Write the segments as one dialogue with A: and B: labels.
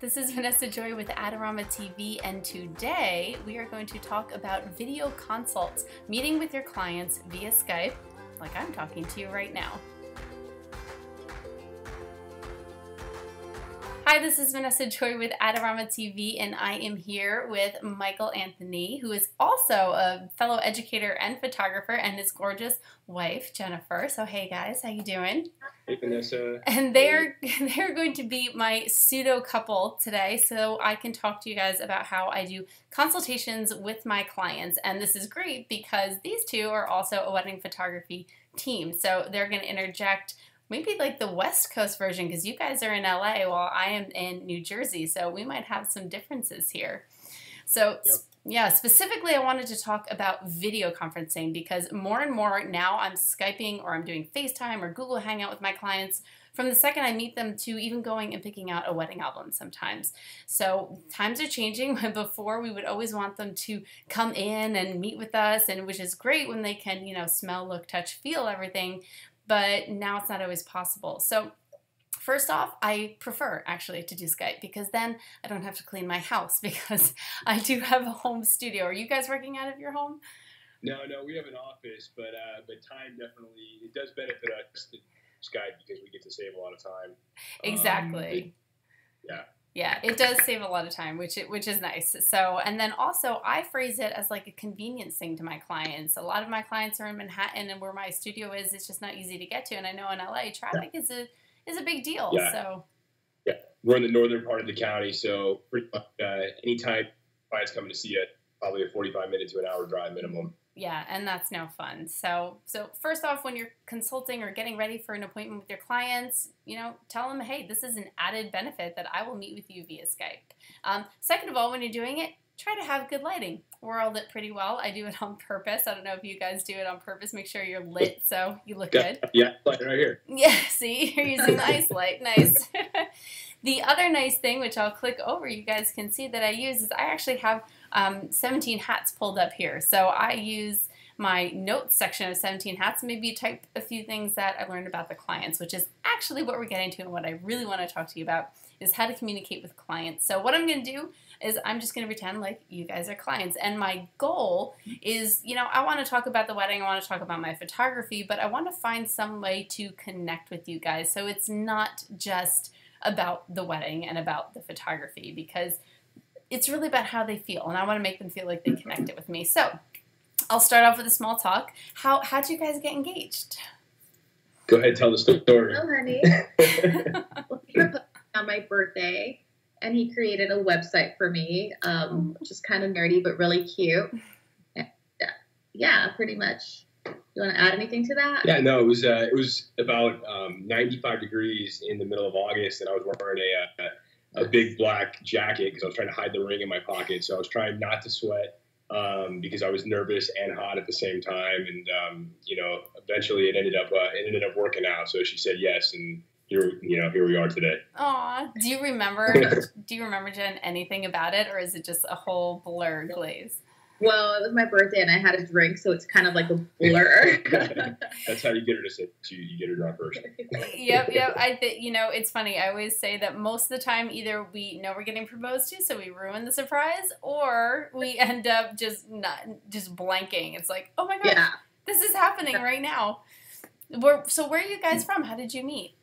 A: this is Vanessa Joy with Adorama TV, and today we are going to talk about video consults, meeting with your clients via Skype, like I'm talking to you right now. Hi, this is Vanessa Joy with Adorama TV, and I am here with Michael Anthony, who is also a fellow educator and photographer, and his gorgeous wife Jennifer. So, hey guys, how you doing?
B: Hey Vanessa.
A: And they're they're going to be my pseudo couple today, so I can talk to you guys about how I do consultations with my clients. And this is great because these two are also a wedding photography team, so they're going to interject maybe like the West Coast version because you guys are in LA while I am in New Jersey. So we might have some differences here. So, yep. yeah, specifically, I wanted to talk about video conferencing because more and more now I'm Skyping or I'm doing FaceTime or Google Hangout with my clients from the second I meet them to even going and picking out a wedding album sometimes. So times are changing. Before we would always want them to come in and meet with us, and which is great when they can, you know, smell, look, touch, feel everything but now it's not always possible. So First off, I prefer actually to do Skype because then I don't have to clean my house because I do have a home studio. Are you guys working out of your home?
B: No, no, we have an office, but uh, but time definitely it does benefit us to Skype because we get to save a lot of time.
A: Exactly. Um, it,
B: yeah.
A: Yeah, it does save a lot of time, which it, which is nice. So, and then also I phrase it as like a convenience thing to my clients. A lot of my clients are in Manhattan, and where my studio is, it's just not easy to get to. And I know in LA, traffic yeah. is a is a big deal.
B: Yeah.
A: So,
B: yeah, we're in the northern part of the county, so pretty much uh, anytime clients coming to see it, probably a forty five minute to an hour drive minimum
A: yeah and that's no fun. So so first off when you're consulting or getting ready for an appointment with your clients you know tell them hey this is an added benefit that i will meet with you via skype. Um, second of all when you're doing it try to have good lighting. We're all lit pretty well. I do it on purpose. I don't know if you guys do it on purpose. Make sure you're lit so you look
B: good. yeah light right here.
A: Yeah see? You're using the ice light. Nice. The other nice thing which i'll click over you guys can see that i use is i actually have um, 17Hats pulled up here. So I use my notes section of 17Hats, maybe type a few things that I learned about the clients, which is actually what we're getting to and what I really want to talk to you about is how to communicate with clients. So what I'm going to do is I'm just going to pretend like you guys are clients. And my goal is, you know, I want to talk about the wedding, I want to talk about my photography, but I want to find some way to connect with you guys. So it's not just about the wedding and about the photography because it's really about how they feel, and I want to make them feel like they connected with me. So I'll start off with a small talk. How how did you guys get engaged?
B: Go ahead, tell the story.
C: Oh, honey. on my birthday, and he created a website for me, um, which is kind of nerdy but really cute. Yeah, pretty much. You want to add anything to that?
B: Yeah, no, it was uh, it was about um, 95 degrees in the middle of August, and I was wearing a, a a big black jacket because I was trying to hide the ring in my pocket. So I was trying not to sweat um, because I was nervous and hot at the same time. And um, you know, eventually it ended up uh, it ended up working out. So she said yes, and here you know here we are today.
A: Aw, do you remember? do you remember Jen anything about it, or is it just a whole blur glaze?
C: Well, it was my birthday and I had a drink, so it's kind of like a blur.
B: That's how you get her to sit. You, you get her drunk first.
A: yep, yep. I think you know it's funny. I always say that most of the time, either we know we're getting proposed to, so we ruin the surprise, or we end up just not just blanking. It's like, oh my god, yeah. this is happening right now. Where, so where are you guys from? How did you meet?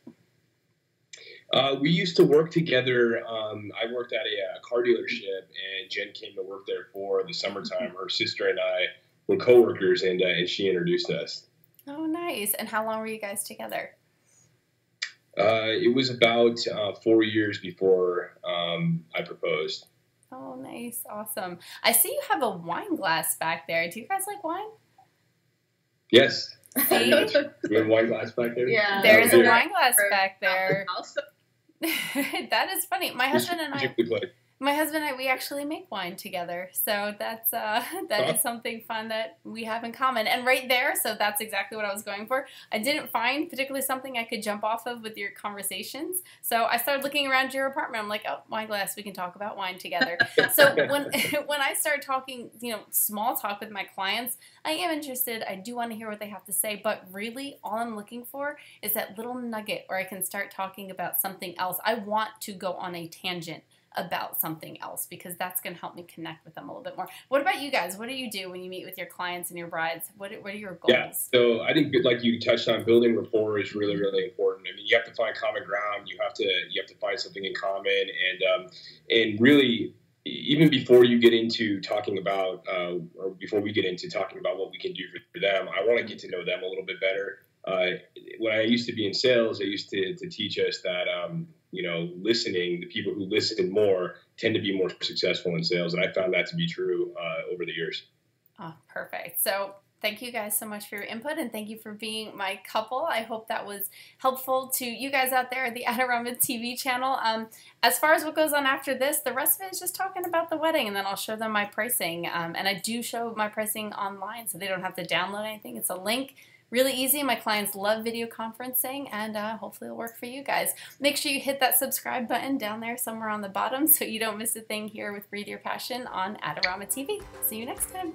B: Uh, we used to work together. Um, I worked at a, a, uh, car dealership, and Jen came to work there for the summertime. Her sister and I were coworkers, and uh, and she introduced us.
A: Oh, nice! And how long were you guys together?
B: Uh, it was about uh, four years before um, I proposed.
A: Oh, nice, awesome! I see you have a wine glass back there. Do you guys like wine?
B: Yes. See? you have a wine glass back there.
A: Yeah, there's a wine glass back there. that is funny. My husband and I my husband and I we actually make wine together. So that's uh, that uh-huh. is something fun that we have in common. And right there, so that's exactly what I was going for. I didn't find particularly something I could jump off of with your conversations. So I started looking around your apartment. I'm like, oh, wine glass. We can talk about wine together. so when when I start talking, you know, small talk with my clients, I am interested. I do want to hear what they have to say. But really, all I'm looking for is that little nugget where I can start talking about something else. I want to go on a tangent about something else because that's going to help me connect with them a little bit more. What about you guys? What do you do when you meet with your clients and your brides? What, what are your goals?
B: Yeah, so I think like you touched on, building rapport is really really important. I mean, you have to find common ground. You have to you have to find something in common, and um, and really even before you get into talking about, uh, or before we get into talking about what we can do for them, I want to get to know them a little bit better. Uh, when I used to be in sales, I used to, to teach us that, um, you know, listening, the people who listen more tend to be more successful in sales. And I found that to be true uh, over the years.
A: Oh, perfect. So thank you guys so much for your input and thank you for being my couple. I hope that was helpful to you guys out there at the Adorama TV channel. Um, as far as what goes on after this, the rest of it is just talking about the wedding and then I'll show them my pricing. Um, and I do show my pricing online so they don't have to download anything. It's a link. Really easy. My clients love video conferencing, and uh, hopefully it'll work for you guys. Make sure you hit that subscribe button down there somewhere on the bottom so you don't miss a thing here with Breathe Your Passion on Adorama TV. See you next time.